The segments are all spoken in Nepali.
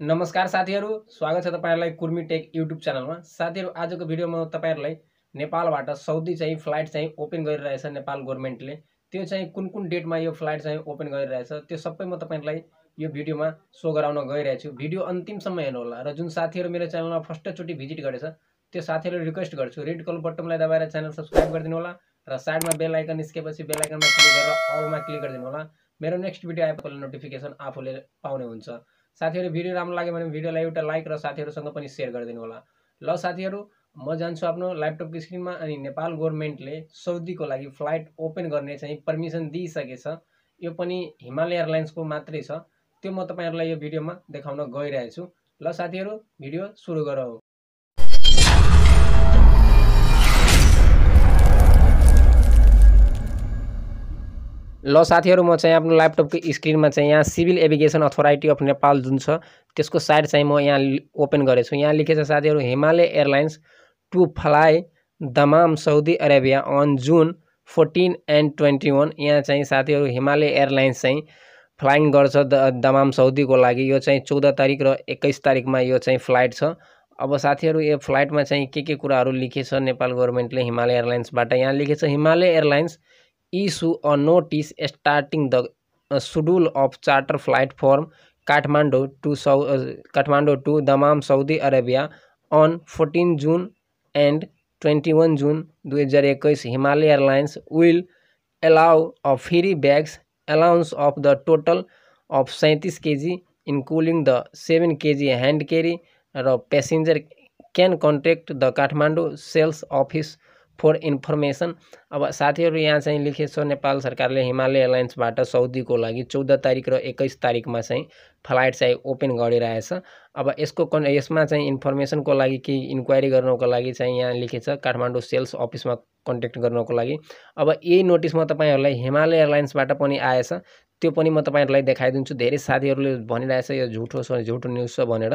नमस्कार साथीहरू स्वागत छ तपाईँहरूलाई कुर्मी टेक युट्युब च्यानलमा। साथीहरू आजको भिडियोमा तपाईँहरूलाई नेपालबाट साउदी चाहिँ फ्लाइट चाहिँ ओपन गरिरहेछ नेपाल गभर्मेन्टले। त्यो चाहिँ कुन कुन डेटमा यो फ्लाइट चाहिँ ओपन गरिरहेछ त्यो सबै म तपाईँहरूलाई यो भिडियोमा सो गराउन गइरहेको छु। भिडियो अन्तिमसम्म हेर्नुहोला र जुन साथीहरू मेरो च्यानलमा फर्स्टचोटि भिजिट गरेछ त्यो साथीहरूले रिक्वेस्ट गर्छु रेड कलर बटनलाई दबाएर च्यानल सब्सक्राइब गरिदिनु होला र साइडमा बेल आइकन निस्केपछि बेल आइकनमा क्लिक गरेर अलमा क्लिक गरिदिनु होला मेरो नेक्स्ट भिडियो आएपछि नोटिफिकेसन आफूले पाउने हुन्छ। साथीहरू भिडियो राम्रो लाग्यो भने भिडियोलाई एउटा लाइक र साथीहरूसँग पनि सेयर गरिदिनु होला। ल साथीहरू म जान्छु आफ्नो ल्यापटपको स्क्रिनमा अनि नेपाल गभर्मेन्टले सौदीको लागि फ्लाइट ओपन गर्ने चाहिँ पर्मिसन दिइसकेछ। यो पनि हिमालय एयरलाइन्सको मात्रै छ। त्यो म तपाईँहरूलाई यो भिडियोमा देखाउन गइरहेको छु ल साथीहरू भिडियो सुरु गरौँ। ल साथीहरू म चाहिँ आफ्नो ल्यापटपको स्क्रिनमा चाहिँ यहाँ civil aviation authority of Nepal जुन छ त्यसको साइट चाहिँ म यहाँ ओपन गरेको छु यहाँ लेखेको छ साथीहरू Himalaya airlines to fly Dammam Saudi Arabia on June fourteen and twenty one यहाँ चाहिँ साथीहरू हिमालय एयरलाइन्स चाहिँ फ्लाइङ गर्छ द दमाम साउदीको लागि। यो चाहिँ चौध तारिक र एक्काइस तारिकमा यो चाहिँ फ्लाइट छ। अब साथीहरू यो फ्लाइटमा चाहिँ के के कुराहरू लेखेछ नेपाल गभर्मेन्टले हिमालय एयरलाइन्सबाट यहाँ लेखेछ Himalaya airlines issue a notice starting the schedule of charter flight from Kathmandu to सऊ Kathmandu to Dammam Saudi Arabia on fourteen June and twenty one June दो हज़ार इक्कीस Himalaya airlines will allow a free bags allowance of the total of सैंतीस K G including the seven K G hand carry र passenger can contact the Kathmandu sales office for information अब साथीहरू यहाँ चाहिँ लेखेको छ नेपाल सरकारले हिमालय एयरलाइन्सबाट सौदीको लागि चौध तारिक र एक्काइस तारिकमा चाहिँ फ्लाइट चाहिँ ओपन गरिरहेछ। अब यसको कन् यसमा चाहिँ इन्फर्मेसनको लागि केही इन्क्वायरी गर्नको लागि चाहिँ यहाँ लेखेछ काठमाडौँ सेल्स अफिसमा कन्ट्याक्ट गर्नको लागि। अब यही नोटिस म तपाईँहरूलाई हिमालय एयरलाइन्सबाट पनि आएछ। त्यो पनि म तपाईँहरूलाई देखाइदिन्छु। धेरै साथीहरूले भनिरहेछ यो झुठो छ झुठो न्युज छ भनेर।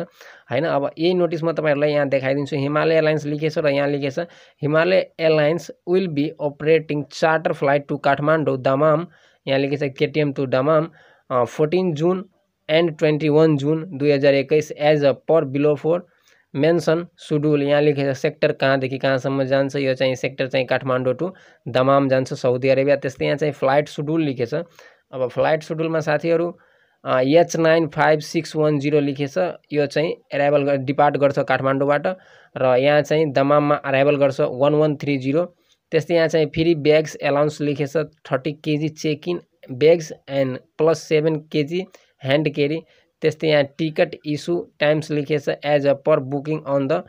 होइन अब यही नोटिस म तपाईँहरूलाई यहाँ देखाइदिन्छु। हिमालय एयरलाइन्स लेखेछ र यहाँ लेखेछ Himalaya airlines will be operating charter flight to Kathmandu Dammam यहाँ लेखेछ KTM to Dammam fourteen June and twenty one June दुई हजार एक्काइस as a per below for mention schedule यहाँ लेखेको सेक्टर कहाँदेखि कहाँसम्म जान्छ? यो चाहिँ सेक्टर चाहिँ काठमाडौँ टु दमाम जान्छ साउदी अरेबिया। त्यस्तै यहाँ चाहिँ फ्लाइट सुडुल लेखेछ अब फ्लाइट सुडुलमा साथीहरू H nine five six one zero लेखेछ यो चाहिँ एराइभल डिपार्ट गर्छ काठमाडौँबाट र यहाँ चाहिँ दमाममा अराइभल गर्छ वान वान थ्री जिरो त्यस्तै यहाँ चाहिँ free bags allowance लेखेछ thirty KG check in bags and plus seven KG hand carry त्यस्तै यहाँ ticket issue times लेखेछ as a per booking on the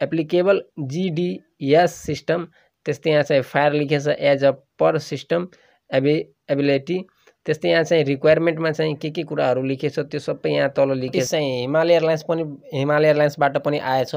applicable GDS system त्यस्तै यहाँ चाहिँ फायर लेखेछ एज अ पर सिस्टम एबि एबिलिटी त्यस्तै यहाँ चाहिँ रिक्वायरमेन्टमा चाहिँ के के कुराहरू लेखेछ त्यो सबै यहाँ तल लेखेछ। चाहिँ हिमालय एयरलाइन्स पनि हिमालय एयरलाइन्सबाट पनि आएछ।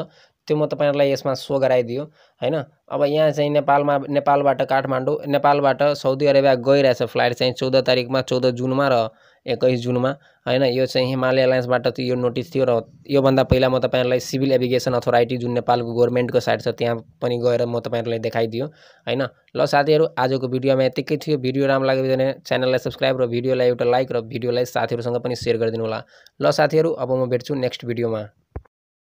त्यो म तपाईँहरूलाई यसमा सो गराइदियो होइन? अब यहाँ चाहिँ नेपालमा नेपालबाट काठमाडौँ नेपालबाट साउदी अरेबिया गइरहेछ फ्लाइट चाहिँ चौध तारिकमा चौध जुनमा र एक्काइस जुनमा होइन यो चाहिँ हिमालय एयरलाइन्सबाट चाहिँ यो नोटिस थियो र योभन्दा पहिला म तपाईँहरूलाई सिभिल एभिगेसन अथोराइटी जुन नेपालको गभर्मेन्टको साइड छ त्यहाँ पनि गएर म तपाईँहरूलाई देखाइदियो होइन। ल साथीहरू आजको भिडियोमा यतिकै थियो। भिडियो राम्रो लाग्यो भने च्यानललाई सब्सक्राइब र भिडियोलाई एउटा लाइक र भिडियोलाई साथीहरूसँग पनि सेयर गरिदिनु होला। ल साथीहरू अब म भेट्छु नेक्स्ट भिडियोमा।